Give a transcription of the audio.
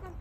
Cứng.